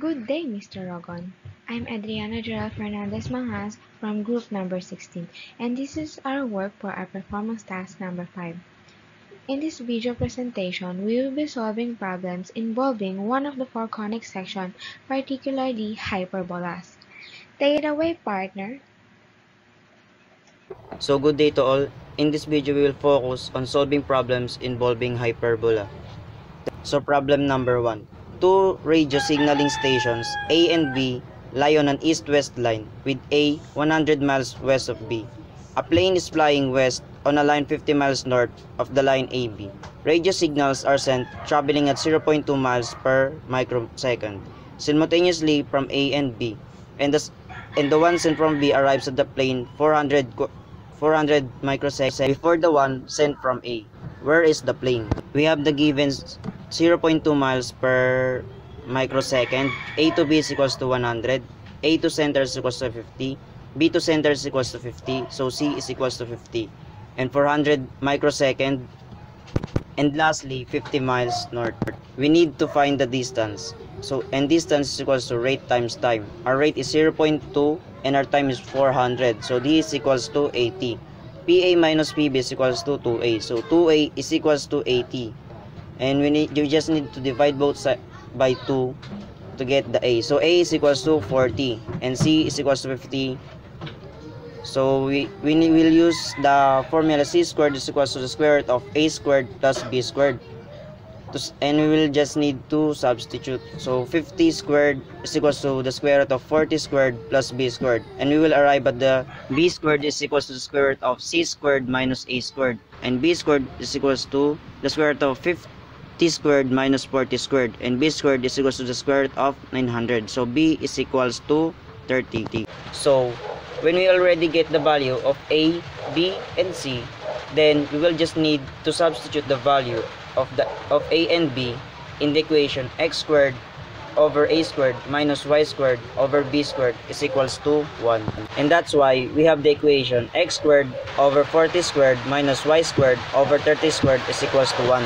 Good day, Mr. Rogon. I'm Edriana Gerald Fernandez Mangahas from group number 16, and this is our work for our performance task number 5. In this video presentation, we will be solving problems involving one of the four conic sections, particularly hyperbolas. Take it away, partner. So good day to all. In this video, we will focus on solving problems involving hyperbola. So problem number 1. Two radio signaling stations, A and B, lie on an east-west line with A 100 miles west of B. A plane is flying west on a line 50 miles north of the line AB. Radio signals are sent traveling at 0.2 miles per microsecond simultaneously from A and B. And the, and the one sent from B arrives at the plane 400 400 microseconds before the one sent from A. Where is the plane? We have the given 0.2 miles per microsecond. A to B is equals to 100. A to center is equals to 50. B to center is equals to 50. So C is equals to 50. And 400 microsecond. And lastly, 50 miles north. We need to find the distance. So, and distance is equals to rate times time. Our rate is 0.2 and our time is 400. So, this is equals to 80. PA minus PB is equals to 2A. So, 2A is equals to 80. And we need, you just need to divide both sides by 2 to get the A. So, A is equals to 40 and C is equals to 50. So, we, we will use the formula C squared is equals to the square root of A squared plus B squared and we will just need to substitute. So 50 squared is equals to the square root of 40 squared plus b squared. And we will arrive at the b squared is equals to the square root of c squared minus a squared. And b squared is equals to the square root of 50 squared minus 40 squared. And b squared is equals to the square root of 900 so b is equals to 30 so when we already get the value of a b and c then we will just need to substitute the value of the of a and b in the equation x squared over a squared minus y squared over b squared is equals to 1. And that's why we have the equation x squared over 40 squared minus y squared over 30 squared is equals to 1.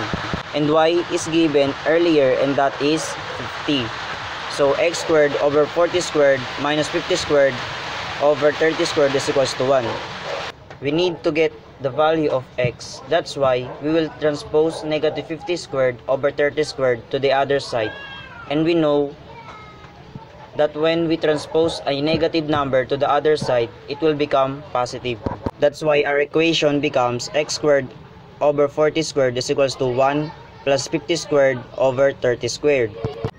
And y is given earlier and that is 50. So x squared over 40 squared minus 50 squared over 30 squared is equals to 1. We need to get the value of x. That's why we will transpose negative 50 squared over 30 squared to the other side. And we know that when we transpose a negative number to the other side, it will become positive. That's why our equation becomes x squared over 40 squared is equals to 1 plus 50 squared over 30 squared.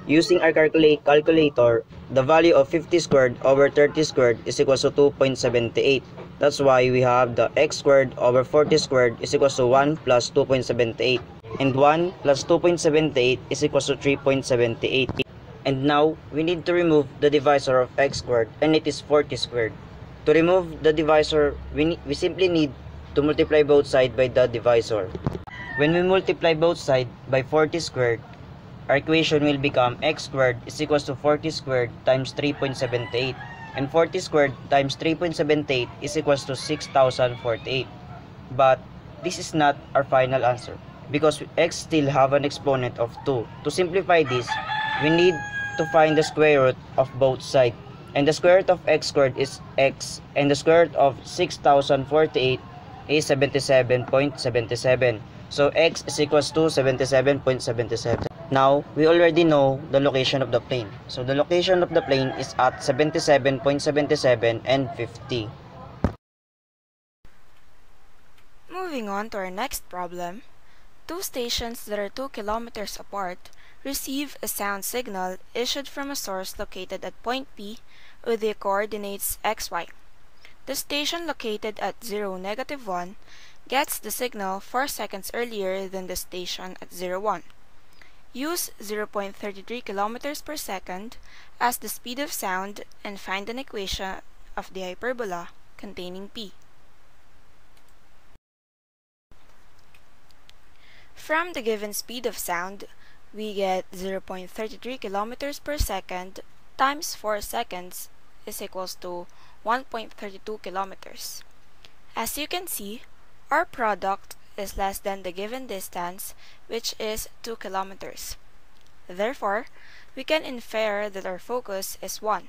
Using our calculate calculator, the value of 50 squared over 30 squared is equals to 2.78. That's why we have the x squared over 40 squared is equals to 1 plus 2.78. And 1 plus 2.78 is equals to 3.78. And now, we need to remove the divisor of x squared and it is 40 squared. To remove the divisor, we, we simply need to multiply both sides by the divisor. When we multiply both sides by 40 squared, our equation will become x squared is equals to 40 squared times 3.78 and 40 squared times 3.78 is equals to 6048 but this is not our final answer because x still have an exponent of 2 to simplify this we need to find the square root of both sides. And the square root of x squared is x and the square root of 6048 is 77.77 so x is equals to 77.77 Now, we already know the location of the plane. So, the location of the plane is at 77.77 and 50. Moving on to our next problem, two stations that are 2 kilometers apart receive a sound signal issued from a source located at point P with the coordinates xy. The station located at 0, negative 1 gets the signal 4 seconds earlier than the station at 0, 1. Use 0.33 km per second as the speed of sound and find an equation of the hyperbola containing p. From the given speed of sound, we get 0.33 km per second times 4 seconds is equals to 1.32 kilometers. As you can see, our product is less than the given distance, which is 2 kilometers. Therefore, we can infer that our focus is 1.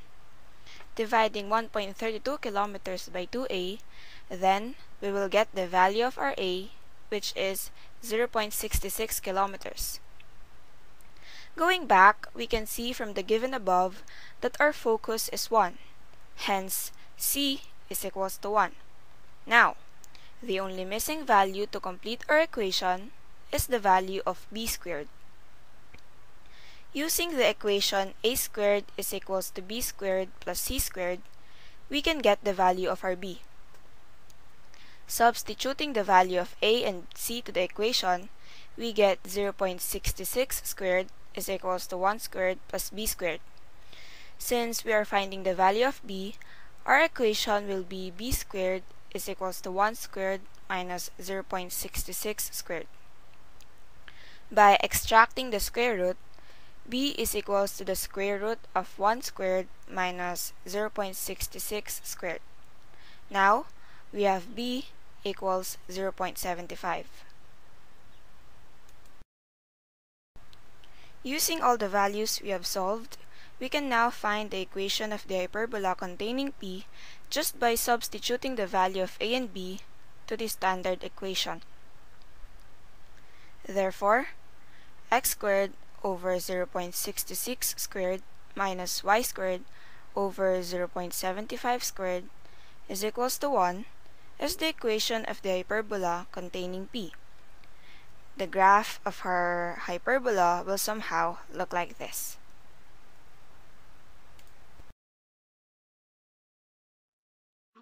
Dividing 1.32 kilometers by 2a, then we will get the value of our a, which is 0.66 kilometers. Going back, we can see from the given above that our focus is 1. Hence, c is equals to 1. Now, the only missing value to complete our equation is the value of b squared. Using the equation a squared is equals to b squared plus c squared, we can get the value of our b. Substituting the value of a and c to the equation, we get 0.66 squared is equals to 1 squared plus b squared. Since we are finding the value of b, our equation will be b squared is equals to 1 squared minus 0.66 squared. By extracting the square root, b is equals to the square root of 1 squared minus 0.66 squared. Now, we have b equals 0.75. Using all the values we have solved, we can now find the equation of the hyperbola containing p just by substituting the value of a and b to the standard equation. Therefore, x squared over 0.66 squared minus y squared over 0.75 squared is equals to 1 is the equation of the hyperbola containing p. The graph of our hyperbola will somehow look like this.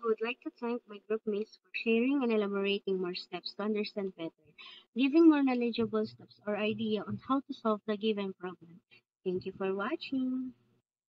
I would like to thank my group mates for sharing and elaborating more steps to understand better, giving more knowledgeable steps or idea on how to solve the given problem. Thank you for watching.